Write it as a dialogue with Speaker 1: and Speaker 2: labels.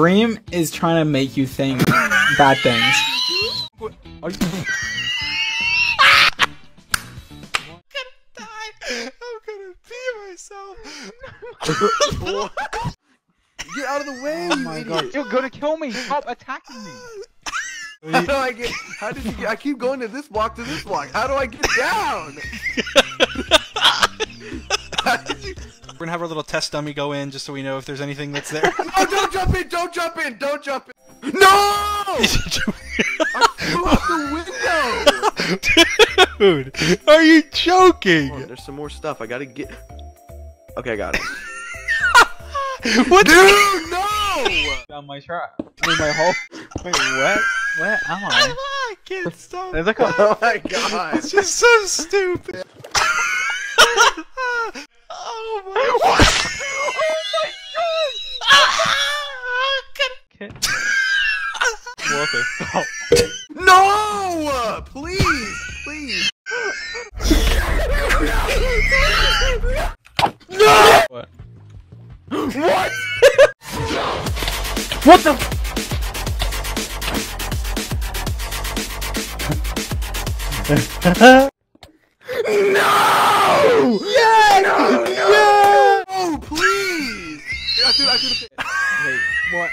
Speaker 1: Dream is trying to make you think bad things.
Speaker 2: Are you-
Speaker 3: I'm gonna pee myself.
Speaker 4: Get out of the way, Oh you my idiot. god.
Speaker 2: You're gonna kill me. Stop attacking me.
Speaker 3: How do
Speaker 4: I get? How did you get? I keep going to this block to this block. How do I get down? How did you?
Speaker 3: We're gonna have our little test dummy go in just so we know if there's anything that's there. No! Oh, don't
Speaker 4: jump in! Don't jump in! Don't jump in! No!
Speaker 3: I flew out
Speaker 4: the
Speaker 3: window. Dude, are you joking? Hold on,
Speaker 4: there's some more stuff. I gotta get. Okay, I got it.
Speaker 3: What? Dude,
Speaker 4: no!
Speaker 2: Down my trap. I mean, my hole.
Speaker 3: Wait,
Speaker 2: what?
Speaker 1: Where
Speaker 2: am I?
Speaker 3: I can't stop. There's.
Speaker 2: Oh
Speaker 4: my god! It's
Speaker 3: just so stupid.
Speaker 2: Oh.
Speaker 4: No! Please! Please!
Speaker 2: no! What? What? what the? no! Yes! No, no!
Speaker 4: No, oh, please! I I the.
Speaker 1: Wait, what?